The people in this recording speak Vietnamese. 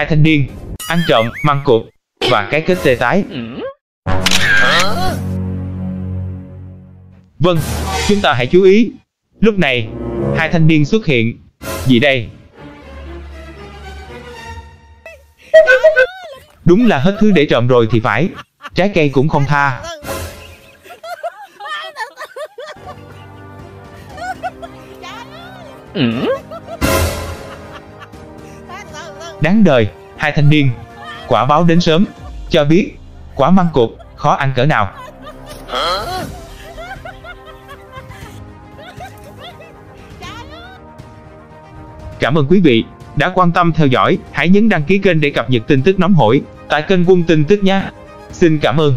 hai thanh niên ăn trộm măng cụt và cái kết tê tái. Vâng, chúng ta hãy chú ý. Lúc này, hai thanh niên xuất hiện. Gì đây? Đúng là hết thứ để trộm rồi thì phải. Trái cây cũng không tha. Đáng đời, hai thanh niên. Quả báo đến sớm, cho biết quả măng cụt khó ăn cỡ nào. Cảm ơn quý vị đã quan tâm theo dõi. Hãy nhấn đăng ký kênh để cập nhật tin tức nóng hổi tại kênh Quân Tin Tức nhé. Xin cảm ơn.